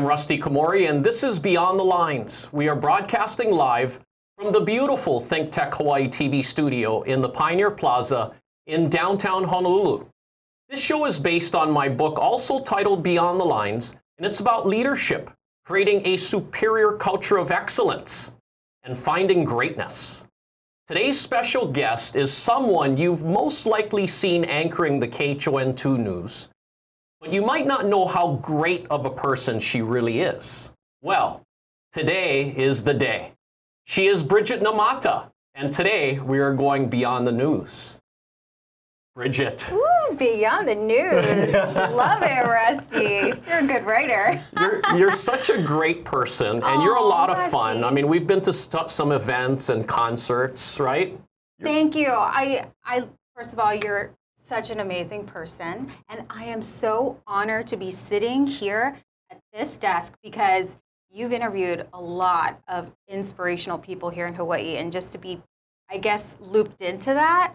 I'm Rusty Komori, and this is Beyond the Lines. We are broadcasting live from the beautiful Think Tech Hawaii TV studio in the Pioneer Plaza in downtown Honolulu. This show is based on my book, also titled Beyond the Lines, and it's about leadership, creating a superior culture of excellence, and finding greatness. Today's special guest is someone you've most likely seen anchoring the KHON2 news, but you might not know how great of a person she really is. Well, today is the day. She is Brigette Namata, and today we are going beyond the news. Brigette. Ooh, beyond the news. Love it, Rusty. You're a good writer. you're, you're such a great person, and oh, you're a oh, lot of fun. I mean, we've been to some events and concerts, right? Thank you. I, I, first of all, you're such an amazing person. And I am so honored to be sitting here at this desk because you've interviewed a lot of inspirational people here in Hawaii. And just to be, I guess, looped into that,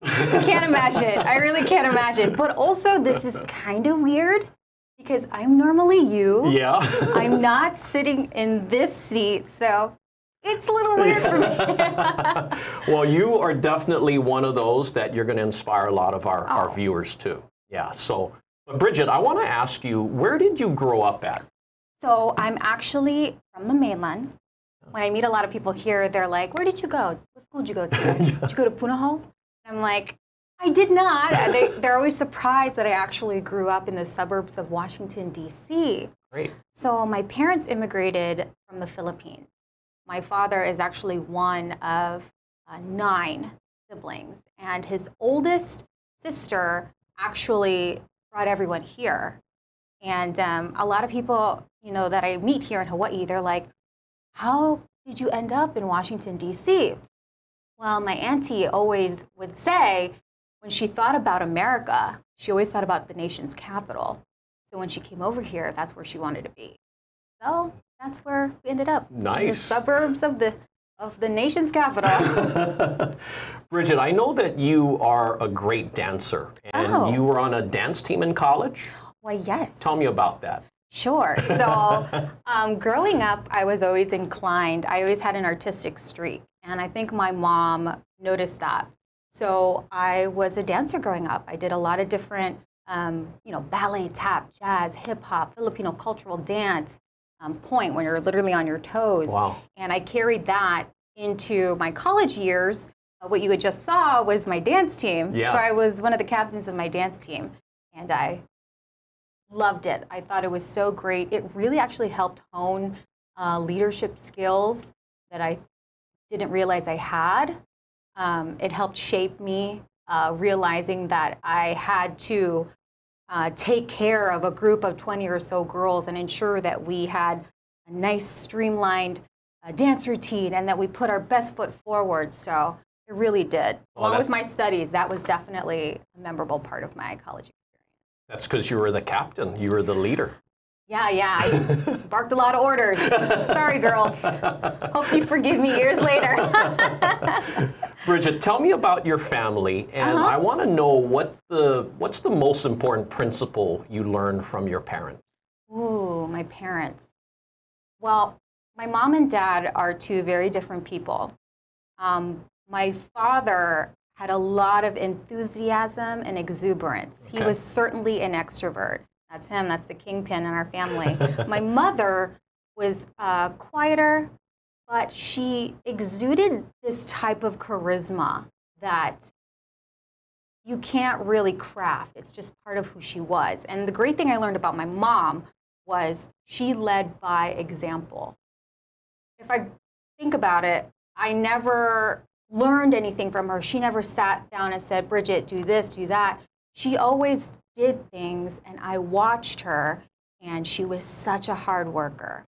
I can't imagine. I really can't imagine. But also, this is kind of weird because I'm normally you. Yeah. I'm not sitting in this seat. So it's a little weird for me. well, you are definitely one of those that you're going to inspire a lot of our, oh. our viewers too. Yeah. So, but Brigette, I want to ask you, where did you grow up at? So I'm actually from the mainland. When I meet a lot of people here, they're like, "Where did you go? What school did you go to? yeah. Did you go to Punahou?" I'm like, "I did not." they, they're always surprised that I actually grew up in the suburbs of Washington D.C. Great. So my parents immigrated from the Philippines. My father is actually one of uh, nine siblings, and his oldest sister actually brought everyone here. And um, a lot of people, you know, that I meet here in Hawaii, they're like, "How did you end up in Washington D.C.?" Well, my auntie always would say, when she thought about America, she always thought about the nation's capital. So when she came over here, that's where she wanted to be. So that's where we ended up. Nice. the suburbs of the of the nation's capital. Brigette, I know that you are a great dancer, and oh. you were on a dance team in college. Why, yes. Tell me about that. Sure. So, um, growing up, I was always inclined. I always had an artistic streak, and I think my mom noticed that. So I was a dancer growing up. I did a lot of different, um, you know, ballet, tap, jazz, hip hop, Filipino cultural dance, um, point when you're literally on your toes. Wow. And I carried that into my college years. Uh, what you had just saw was my dance team. Yeah. So I was one of the captains of my dance team. And I loved it. I thought it was so great. It really actually helped hone uh, leadership skills that I didn't realize I had. Um, it helped shape me, uh, realizing that I had to uh, take care of a group of 20 or so girls and ensure that we had a nice streamlined uh, dance routine and that we put our best foot forward. So it really did. Well, Along with my studies, that was definitely a memorable part of my college experience. That's because you were the captain, you were the leader. Yeah, yeah. I barked a lot of orders. Sorry, girls. Hope you forgive me years later. Brigette, tell me about your family, and uh -huh. I want to know what the what's the most important principle you learned from your parents. Ooh, my parents. Well, my mom and dad are two very different people. Um, my father had a lot of enthusiasm and exuberance. Okay. He was certainly an extrovert. That's him. That's the kingpin in our family. my mother was uh, quieter, but she exuded this type of charisma that you can't really craft. It's just part of who she was. And the great thing I learned about my mom was she led by example. If I think about it, I never learned anything from her. She never sat down and said, Brigette, do this, do that. She always did things, and I watched her, and she was such a hard worker.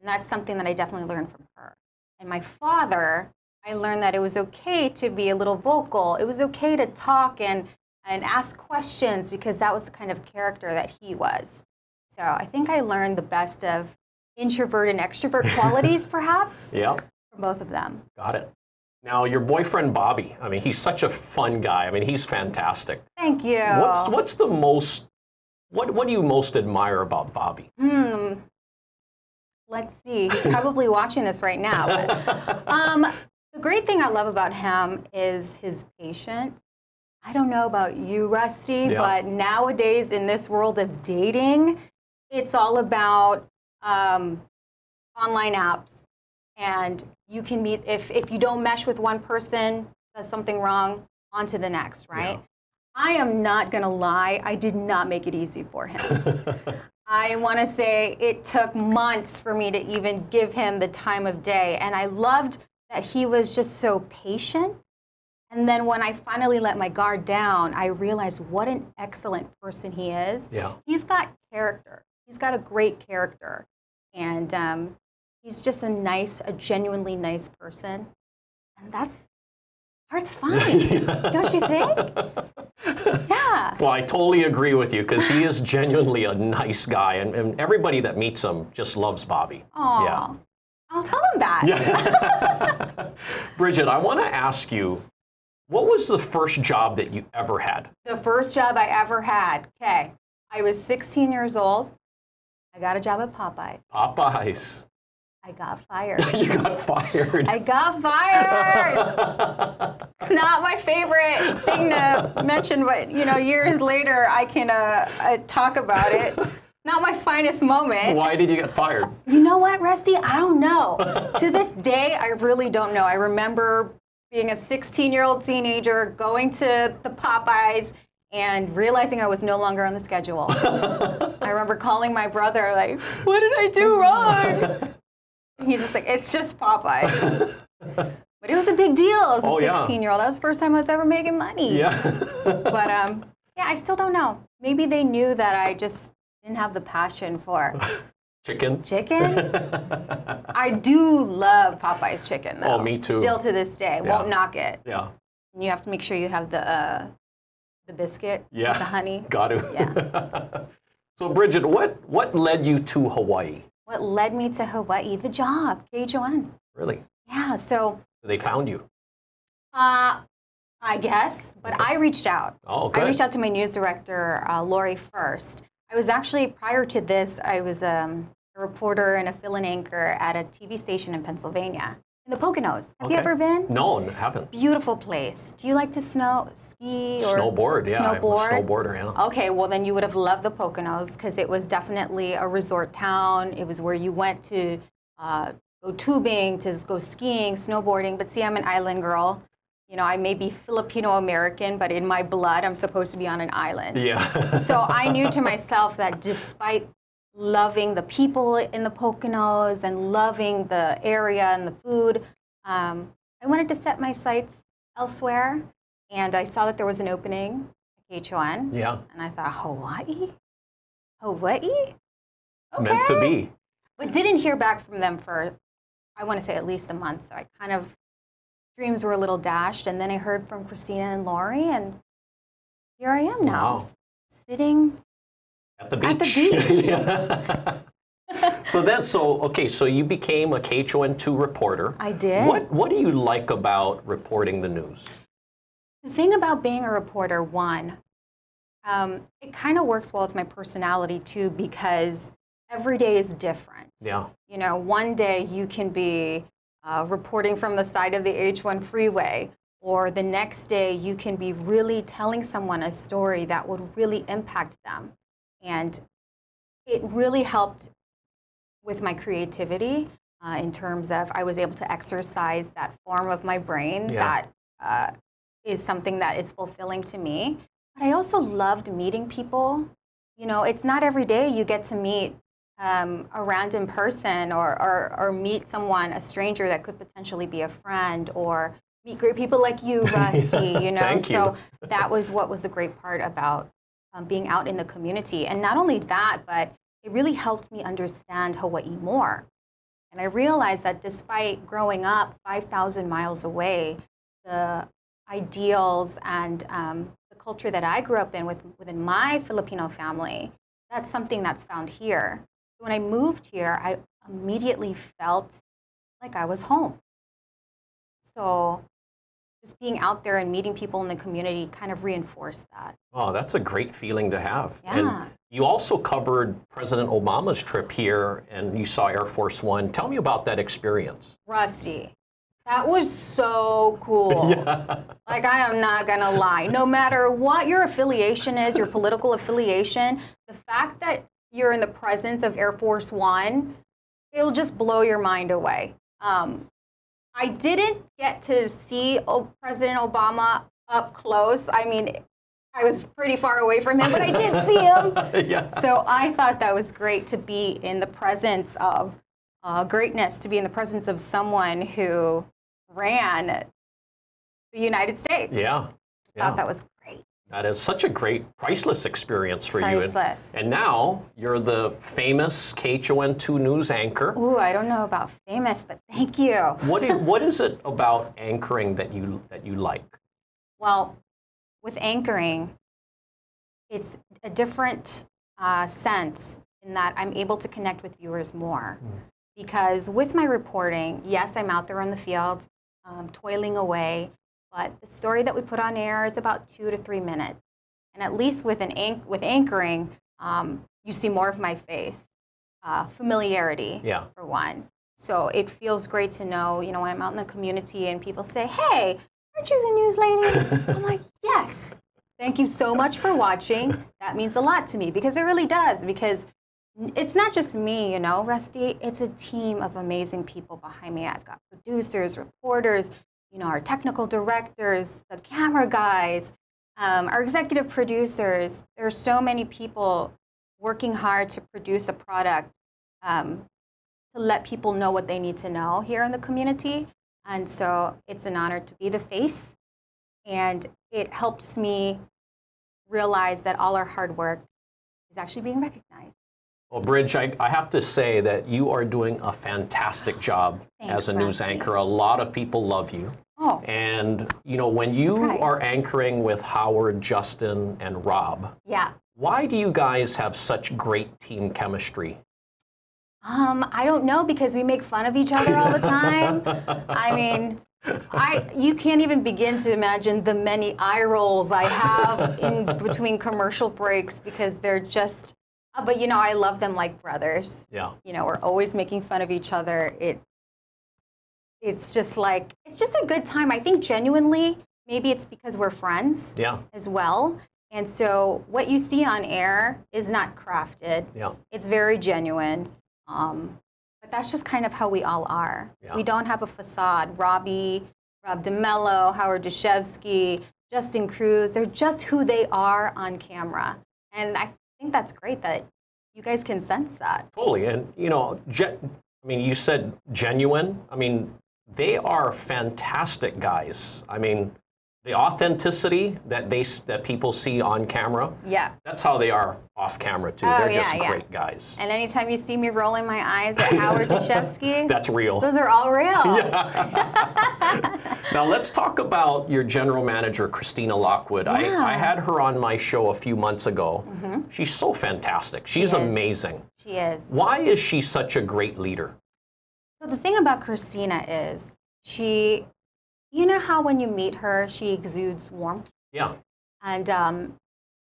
And that's something that I definitely learned from her. And my father, I learned that it was okay to be a little vocal. It was okay to talk and, and ask questions because that was the kind of character that he was. So I think I learned the best of introvert and extrovert qualities, perhaps. Yeah. From both of them. Got it. Now, your boyfriend Bobby, I mean, he's such a fun guy. I mean, he's fantastic. Thank you. What's, what's the most What, what do you most admire about Bobby? Hmm. Let's see. He's probably watching this right now. But, um, the great thing I love about him is his patience. I don't know about you, Rusty, Yeah. but nowadays in this world of dating, it's all about um, online apps. And you can meet, if, if you don't mesh with one person, does something wrong, on to the next, right? Yeah. I am not going to lie, I did not make it easy for him. I want to say it took months for me to even give him the time of day. And I loved that he was just so patient. And then when I finally let my guard down, I realized what an excellent person he is. yeah. He's got character, he's got a great character. And um, he's just a nice, a genuinely nice person. And that's hard to find, don't you think? Yeah. Well, I totally agree with you because he is genuinely a nice guy, and, and everybody that meets him just loves Bobby. Aw. Yeah. I'll tell him that. Yeah. Brigette, I want to ask you, what was the first job that you ever had? The first job I ever had, okay, I was 16 years old. I got a job at Popeyes. Popeyes. I got fired. you got fired. I got fired. It's not my favorite thing to mention, but you know, years later, I can uh, uh, talk about it. Not my finest moment. Why did you get fired? You know what, Rusty? I don't know. to this day, I really don't know. I remember being a 16 year old teenager going to the Popeyes and realizing I was no longer on the schedule. I remember calling my brother, like, what did I do wrong? He's just like, it's just Popeyes. But it was a big deal as a Oh, 16 year old. That was the first time I was ever making money. Yeah. But um, yeah, I still don't know. Maybe they knew that I just didn't have the passion for Chicken. chicken. I do love Popeye's chicken, though. Oh, me too. Still to this day, Yeah. won't knock it. Yeah. And you have to make sure you have the uh, the biscuit, with Yeah. the honey. Got to. so, Brigette, what, what led you to Hawaii? What led me to Hawaii? The job, KHON. Really? Yeah. So, They found you. uh, I guess, but I reached out. Oh, I reached out to my news director, uh, Lori, first. I was actually, prior to this, I was um, a reporter and a fill-in anchor at a TV station in Pennsylvania, in the Poconos. Have you ever been? No, haven't. Beautiful place. Do you like to snow, ski, or Snowboard, yeah. I'm a Snowboard. snowboarder, yeah. Okay, well then you would have loved the Poconos because it was definitely a resort town. It was where you went to uh, go tubing, to go skiing, snowboarding. But see, I'm an island girl. You know, I may be Filipino American, but in my blood, I'm supposed to be on an island. Yeah. So I knew to myself that despite loving the people in the Poconos and loving the area and the food, um, I wanted to set my sights elsewhere. And I saw that there was an opening at H1. yeah. And I thought, Hawaii? Hawaii? It's meant to be. But didn't hear back from them for, I want to say at least a month. So I kind of, dreams were a little dashed. And then I heard from Christina and Lori, and here I am now, Wow. sitting At the beach. At the beach. So then, so, okay, so you became a KHON2 reporter. I did. What, what do you like about reporting the news? The thing about being a reporter, one, um, it kind of works well with my personality too because every day is different. Yeah. You know, one day you can be uh, reporting from the side of the H1 freeway, or the next day you can be really telling someone a story that would really impact them. And it really helped with my creativity uh, in terms of I was able to exercise that form of my brain Yeah. that uh, is something that is fulfilling to me. But I also loved meeting people. You know, it's not every day you get to meet um, a random person or, or, or meet someone, a stranger that could potentially be a friend, or meet great people like you, Rusty. you know, so that was what was the great part about um, being out in the community. And not only that, but it really helped me understand Hawaii more. And I realized that despite growing up 5,000 miles away, the ideals and um, the culture that I grew up in with, within my Filipino family, that's something that's found here. When I moved here, I immediately felt like I was home. So just being out there and meeting people in the community kind of reinforced that. Oh, that's a great feeling to have. Yeah. And You also covered President Obama's trip here and you saw Air Force One. Tell me about that experience. Rusty, that was so cool. Yeah. Like, I am not going to lie. No matter what your affiliation is, your political affiliation, the fact that you're in the presence of Air Force One, it'll just blow your mind away. Um, I didn't get to see President Obama up close. I mean, I was pretty far away from him, but I did see him. yeah. So I thought that was great to be in the presence of uh, greatness, to be in the presence of someone who ran the United States. Yeah. yeah. thought that was. That is such a great, priceless experience for priceless. you. And, and now you're the famous KHON2 news anchor. Ooh, I don't know about famous, but thank you. What is, what is it about anchoring that you, that you like? Well, with anchoring, it's a different uh, sense in that I'm able to connect with viewers more. Mm. Because with my reporting, yes, I'm out there on the field, um, toiling away, but the story that we put on air is about two to three minutes. And at least with, an anch- with anchoring, um, you see more of my face, uh, familiarity, yeah. for one. So it feels great to know, you know, when I'm out in the community and people say, hey, aren't you the news lady? I'm like, yes. Thank you so much for watching. That means a lot to me because it really does. Because it's not just me, you know, Rusty. It's a team of amazing people behind me. I've got producers, reporters, you know, our technical directors, the camera guys, um, our executive producers. There are so many people working hard to produce a product um, to let people know what they need to know here in the community. And so it's an honor to be the face. And it helps me realize that all our hard work is actually being recognized. Well, Bridge, I, I, have to say that you are doing a fantastic job Thanks, as a news Rusty. anchor. A lot of people love you. Oh. And, you know, when you Surprise. are anchoring with Howard, Justin, and Rob, yeah. why do you guys have such great team chemistry? Um, I don't know because we make fun of each other all the time. I mean, I you can't even begin to imagine the many eye rolls I have in between commercial breaks because they're just uh, but you know, I love them like brothers. Yeah. You know, we're always making fun of each other. It it's just like it's just a good time. I think genuinely, maybe it's because we're friends. Yeah. As well. And so what you see on air is not crafted. Yeah. It's very genuine. Um, but that's just kind of how we all are. Yeah. We don't have a facade. Robbie, Rob DeMello, Howard Dashevsky, Justin Cruz, they're just who they are on camera. And I think that's great that you guys can sense that. Totally. And, you know, I mean, you said genuine. I mean, they are fantastic guys. I mean, the authenticity that they that people see on camera. Yeah. That's how they are off camera too. Oh, They're yeah, just yeah. great guys. And anytime you see me rolling my eyes at Howard Dashevsky, That's real. those are all real. now let's talk about your general manager, Christina Lockwood. I, Yeah. I had her on my show a few months ago. Mm-hmm. She's so fantastic. She's. She amazing. She is. Why is she such a great leader? So the thing about Christina is she, you know how when you meet her, she exudes warmth? Yeah. And um,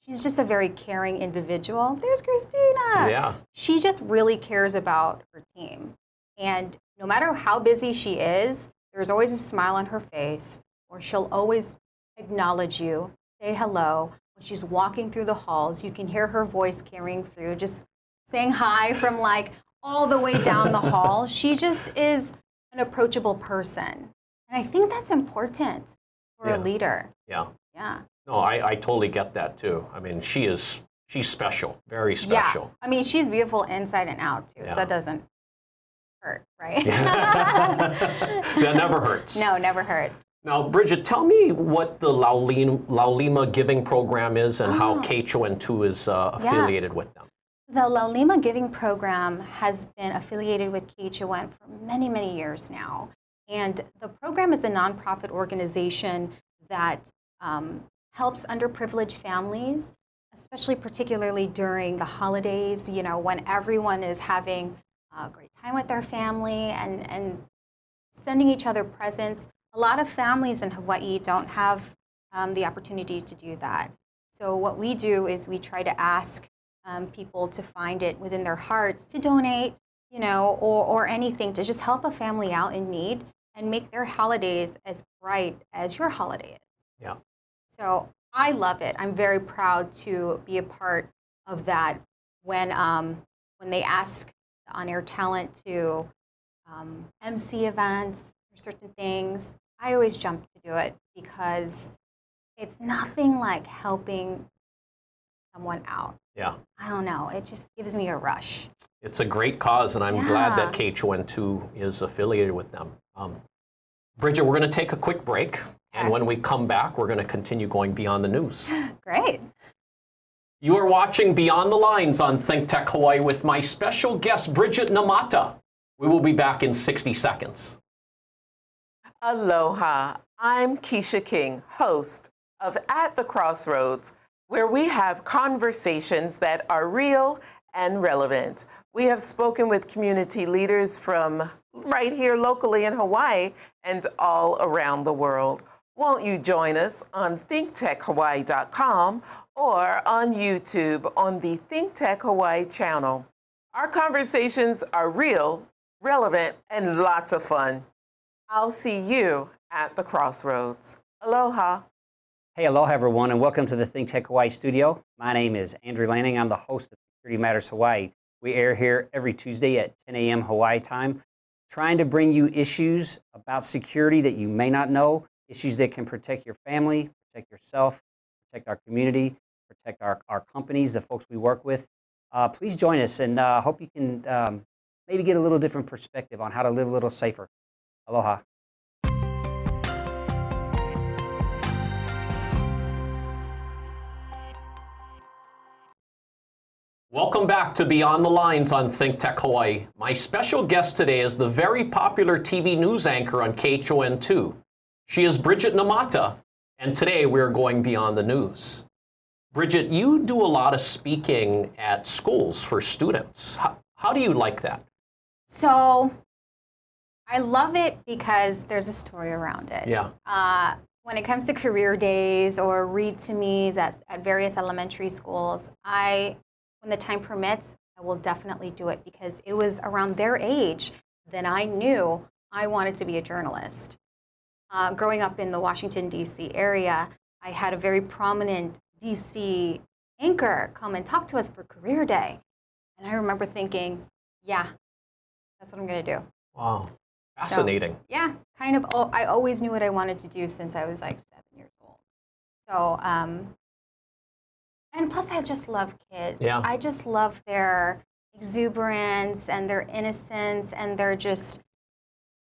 she's just a very caring individual. There's Christina. Yeah. She just really cares about her team. And no matter how busy she is, there's always a smile on her face, or she'll always acknowledge you, say hello. When she's walking through the halls, you can hear her voice carrying through, just saying hi from like all the way down the hall. She just is an approachable person. And I think that's important for Yeah. a leader. Yeah. Yeah. No, I, I totally get that too. I mean, she is she's special, very special. Yeah. I mean, she's beautiful inside and out too. Yeah. So that doesn't hurt, right? that never hurts. no, never hurts. Now, Brigette, tell me what the Laulima, Laulima Giving Program is and how Oh. KHON2 is uh, Yeah. affiliated with them. The Laulima Giving Program has been affiliated with KHON for many, many years now. And the program is a nonprofit organization that um, helps underprivileged families, especially particularly during the holidays, you know, when everyone is having a great time with their family and, and sending each other presents. A lot of families in Hawaii don't have um, the opportunity to do that. So what we do is we try to ask um, people to find it within their hearts to donate, you know, or, or anything to just help a family out in need and make their holidays as bright as your holiday is. Yeah. So I love it. I'm very proud to be a part of that. When um, when they ask the on-air talent to um, MC events or certain things, I always jump to do it because it's nothing like helping someone out. Yeah. I don't know. It just gives me a rush. It's a great cause, and I'm glad that Yeah. KHON2 is affiliated with them. Um, Brigette, we're going to take a quick break, and when we come back, we're going to continue going beyond the news. Great. You are watching Beyond the Lines on Think Tech Hawaii with my special guest, Brigette Namata. We will be back in 60 seconds. Aloha. I'm Keisha King, host of At the Crossroads, where we have conversations that are real and relevant. We have spoken with community leaders from right here locally in Hawaii and all around the world. Won't you join us on thinktechhawaii.com or on YouTube on the Think Tech Hawaii channel? Our conversations are real, relevant, and lots of fun. I'll see you at the crossroads. Aloha. Hey, aloha everyone, and welcome to the Think Tech Hawaii studio. My name is Andrew Lanning. I'm the host of Security Matters Hawaii. We air here every Tuesday at 10 a.m. Hawaii time, trying to bring you issues about security that you may not know, issues that can protect your family, protect yourself, protect our community, protect our, our companies, the folks we work with. Uh, please join us, and uh, hope you can um, maybe get a little different perspective on how to live a little safer. Aloha. Welcome back to Beyond the Lines on Think Tech Hawaii. My special guest today is the very popular TV news anchor on KHON2. She is Brigette Namata, and today we're going beyond the news. Brigette, you do a lot of speaking at schools for students. How, how do you like that? So I love it because there's a story around it. Yeah. Uh, when it comes to career days or read to me's at, at various elementary schools, I, when the time permits, I will definitely do it because it was around their age that I knew I wanted to be a journalist. Uh, growing up in the Washington, D.C. area, I had a very prominent D.C. anchor come and talk to us for career day. And I remember thinking, yeah, that's what I'm going to do. Wow. Fascinating. Yeah, kind of. I always knew what I wanted to do since I was like seven years old. So, um, and plus, I just love kids. Yeah. I just love their exuberance and their innocence and their just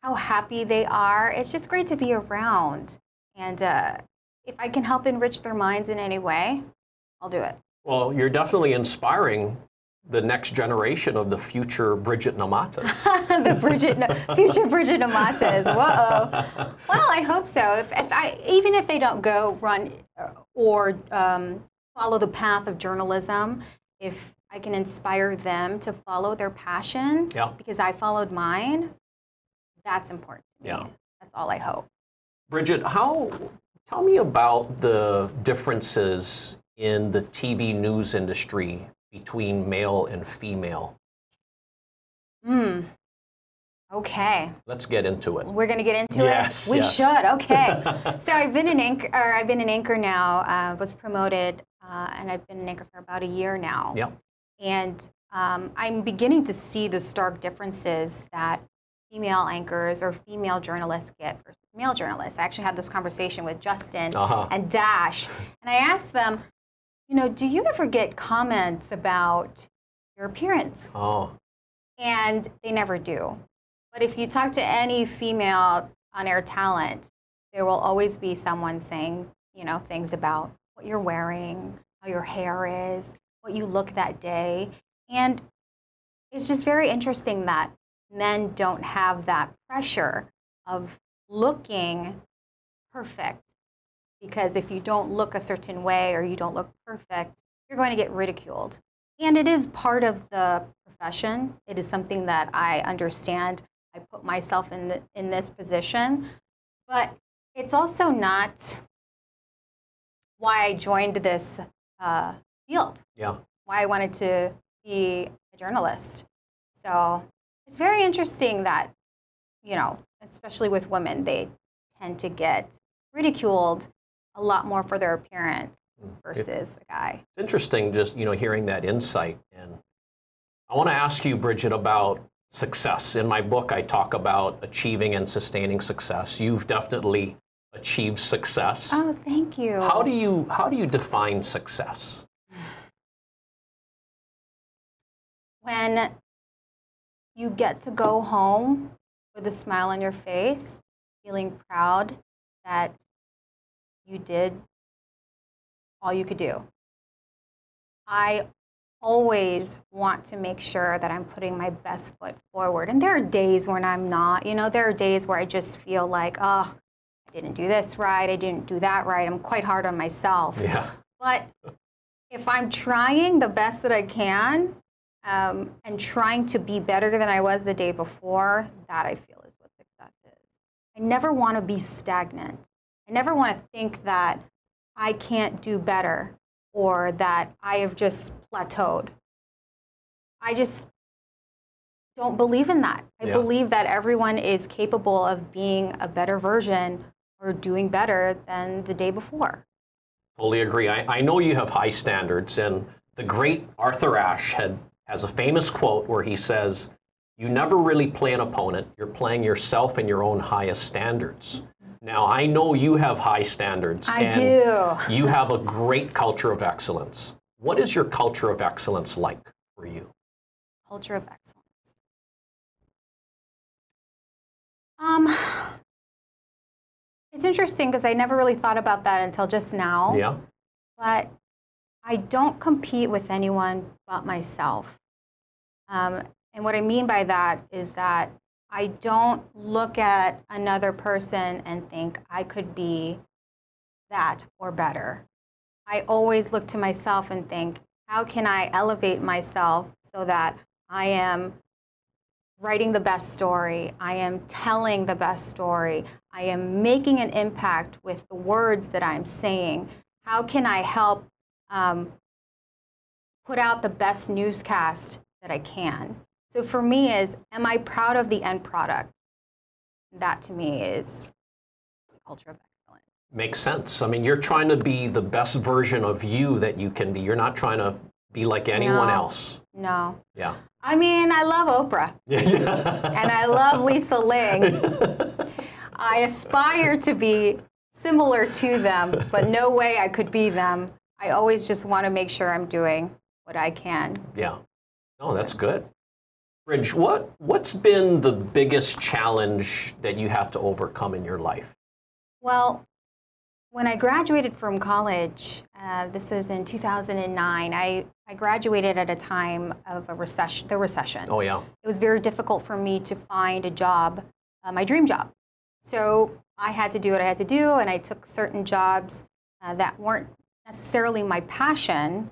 how happy they are. It's just great to be around. And uh, if I can help enrich their minds in any way, I'll do it. Well, you're definitely inspiring the next generation of the future Brigette Namatas. the Brigette, future Brigette Namatas. Whoa. Well, I hope so. If, if I, even if they don't go run uh, or um, follow the path of journalism, if I can inspire them to follow their passion, Yeah. because I followed mine, that's important to me. Yeah. That's all I hope. Brigette, how tell me about the differences in the TV news industry between male and female. Hmm. Okay. Let's get into it. We're going to get into Yes, it. We yes. should. Okay. so I've been an anchor. Or I've been an anchor now. Uh, was promoted, uh, and I've been an anchor for about a year now. Yep. And um, I'm beginning to see the stark differences that female anchors or female journalists get versus male journalists. I actually had this conversation with Justin Uh-huh. and Dash, and I asked them, you know, do you ever get comments about your appearance? Oh, And they never do. But if you talk to any female on air talent, there will always be someone saying, you know, things about what you're wearing, how your hair is, what you look that day. And it's just very interesting that men don't have that pressure of looking perfect. Because if you don't look a certain way or you don't look perfect, you're going to get ridiculed. And it is part of the profession. It is something that I understand. I put myself in, the, in this position. But it's also not why I joined this uh, field. yeah. why I wanted to be a journalist. So it's very interesting that, you know, especially with women, they tend to get ridiculed a lot more for their appearance Mm. versus a guy. It's interesting just, you know, hearing that insight. And I want to ask you, Brigette, about success. In my book, I talk about achieving and sustaining success. You've definitely achieved success. Oh, thank you. How do you how do you define success? when you get to go home with a smile on your face, feeling proud that you did all you could do. I always want to make sure that I'm putting my best foot forward. And there are days when I'm not. You know, there are days where I just feel like, oh, I didn't do this right, I didn't do that right. I'm quite hard on myself. Yeah. But if I'm trying the best that I can um, and trying to be better than I was the day before, that I feel is what success is. I never want to be stagnant. I never want to think that I can't do better or that I have just plateaued. I just don't believe in that. I Yeah. believe that everyone is capable of being a better version or doing better than the day before. Totally agree. I, I know you have high standards, and the great Arthur Ashe had has a famous quote where he says, "You never really play an opponent. You're playing yourself and your own highest standards." Now I know you have high standards. I and do. You have a great culture of excellence. What is your culture of excellence like for you? Culture of excellence. Um, it's interesting because I never really thought about that until just now. Yeah. But I don't compete with anyone but myself. Um, and what I mean by that is that I don't look at another person and think I could be that or better. I always look to myself and think, how can I elevate myself so that I am writing the best story, I am telling the best story, I am making an impact with the words that I'm saying. How can I help um, put out the best newscast that I can? So for me is, am I proud of the end product? That to me is culture of excellence. Makes sense. I mean, you're trying to be the best version of you that you can be. You're not trying to be like anyone No. else. No. Yeah. I mean, I love Oprah and I love Lisa Ling. I aspire to be similar to them, but no way I could be them. I always just want to make sure I'm doing what I can. Yeah. Oh, that's good. Bridge, what what's been the biggest challenge that you have to overcome in your life? Well, when I graduated from college, uh, this was in 2009, I, I graduated at a time of a recession, the recession. Oh yeah. it was very difficult for me to find a job, uh, my dream job. So I had to do what I had to do, and I took certain jobs uh, that weren't necessarily my passion.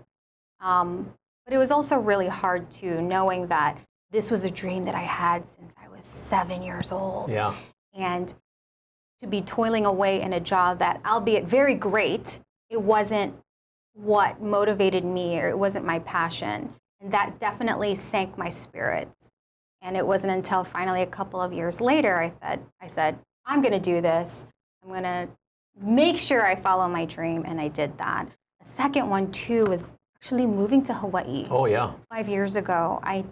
Um, but it was also really hard too, knowing that this was a dream that I had since I was seven years old. Yeah. And to be toiling away in a job that, albeit very great, it wasn't what motivated me or it wasn't my passion. And that definitely sank my spirits. And it wasn't until finally a couple of years later I said, I said, I'm going to do this. I'm going to make sure I follow my dream. And I did that. The second one, too, was actually moving to Hawaii Oh yeah. five years ago. I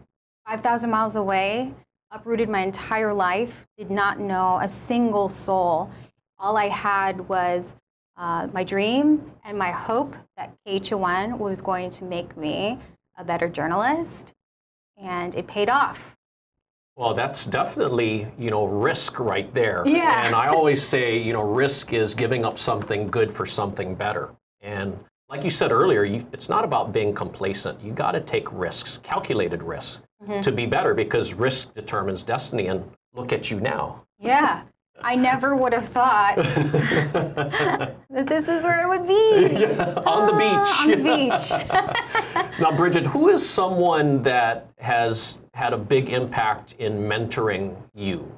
5,000 miles away, uprooted my entire life, did not know a single soul. All I had was uh, my dream and my hope that KHON was going to make me a better journalist, and it paid off. Well, that's definitely, you know, risk right there. Yeah. And I always say, you know, risk is giving up something good for something better. And like you said earlier, you, it's not about being complacent. You got to take risks, calculated risks, to mm-hmm. be better because risk determines destiny. And look at you now. Yeah, I never would have thought that this is where it would be. on the ah, beach. on the beach. beach. Now, Brigette, who is someone that has had a big impact in mentoring you?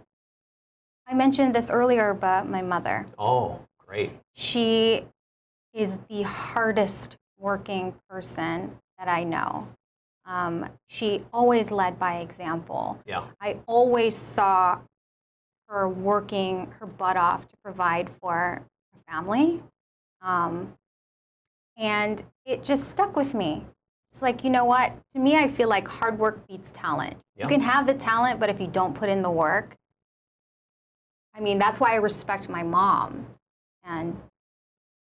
I mentioned this earlier, but my mother. Oh, great. She is the hardest working person that I know. Um, she always led by example. Yeah. I always saw her working her butt off to provide for her family. Um, and it just stuck with me. It's like, you know what? To me, I feel like hard work beats talent. Yeah. You can have the talent, but if you don't put in the work, I mean, that's why I respect my mom and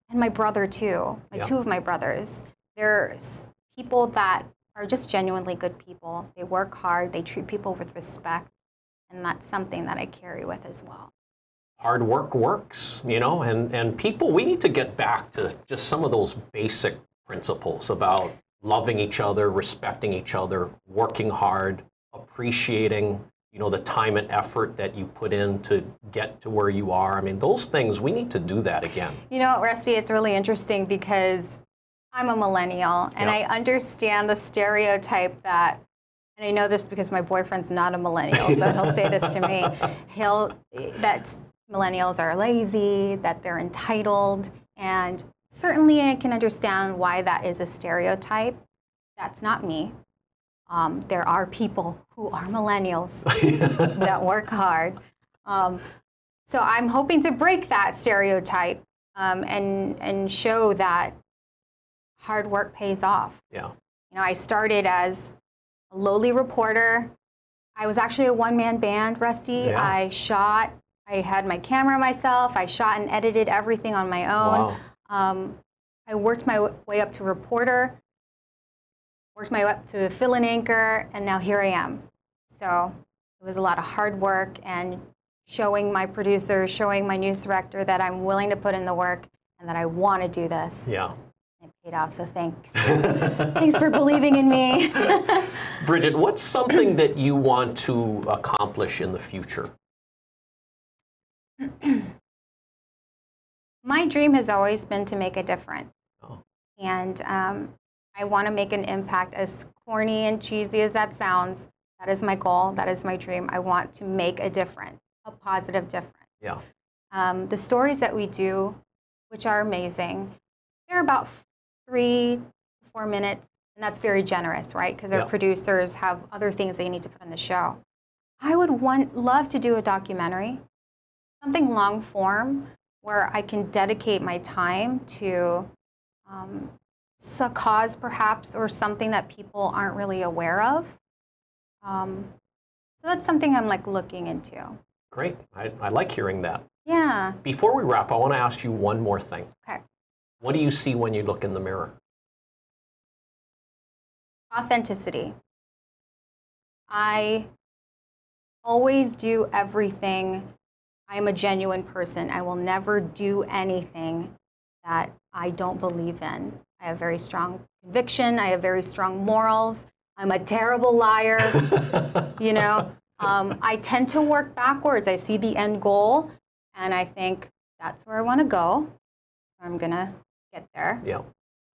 and my brother too. My Yeah. two of my brothers. They're people that are just genuinely good people. They work hard. They treat people with respect, and that's something that I carry with as well. hard work works, you know, and, and people, we need to get back to just some of those basic principles about loving each other, respecting each other, working hard, appreciating, you know, the time and effort that you put in to get to where you are. I mean, those things, we need to do that again. You know, Rusty, it's really interesting because I'm a millennial and Yeah. I understand the stereotype that, and I know this because my boyfriend's not a millennial, so he'll say this to me. He'll that millennials are lazy, that they're entitled, and certainly I can understand why that is a stereotype. That's not me. Um, there are people who are millennials that work hard. Um, so I'm hoping to break that stereotype um, and and show that hard work pays off. Yeah. You know, I started as a lowly reporter. I was actually a one-man band, Rusty. Yeah. I shot. I had my camera myself. I shot and edited everything on my own. Wow. Um, I worked my way up to reporter, worked my way up to fill-in anchor, and now here I am. So it was a lot of hard work and showing my producer, showing my news director that I'm willing to put in the work and that I want to do this. Yeah. It paid off, so thanks. thanks for believing in me. Brigette, what's something that you want to accomplish in the future? my dream has always been to make a difference. Oh. And um, I want to make an impact, as corny and cheesy as that sounds. That is my goal. That is my dream. I want to make a difference, a positive difference. Yeah. Um, the stories that we do, which are amazing, they're about three, four minutes, and that's very generous, right? Because our Yeah. producers have other things they need to put on the show. I would want, love to do a documentary, something long form, where I can dedicate my time to um, a cause, perhaps, or something that people aren't really aware of. Um, so that's something I'm like looking into. Great. I, I like hearing that. Yeah. Before we wrap, I want to ask you one more thing. Okay. What do you see when you look in the mirror? Authenticity. I always do everything. I am a genuine person. I will never do anything that I don't believe in. I have very strong conviction. I have very strong morals. I'm a terrible liar. you know, um, I tend to work backwards. I see the end goal and I think that's where I want to go. I'm going to get there. Yeah.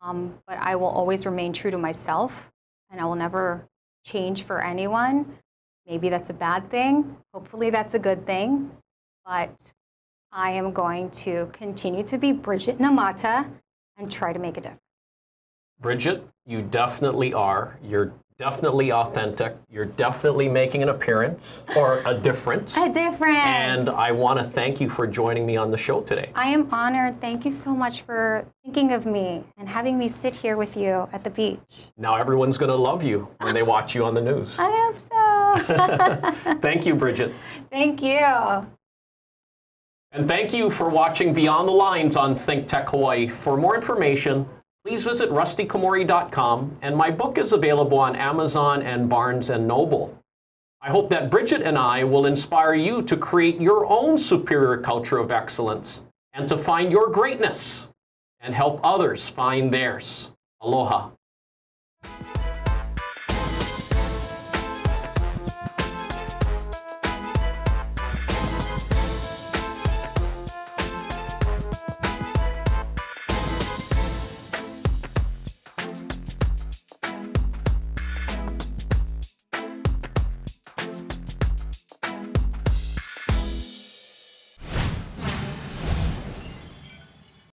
Um, but I will always remain true to myself and I will never change for anyone. Maybe that's a bad thing. Hopefully, that's a good thing. But I am going to continue to be Brigette Namata and try to make a difference. Brigette, you definitely are. You're definitely authentic. You're definitely making an appearance or a difference. A difference. And I want to thank you for joining me on the show today. I am honored. Thank you so much for thinking of me and having me sit here with you at the beach. Now everyone's going to love you when they watch you on the news. I hope so. Thank you, Brigette. Thank you. And thank you for watching Beyond the Lines on Think Tech Hawaii. For more information, please visit rustykomori.com and my book is available on Amazon and Barnes & Noble. I hope that Brigette and I will inspire you to create your own superior culture of excellence and to find your greatness and help others find theirs. Aloha.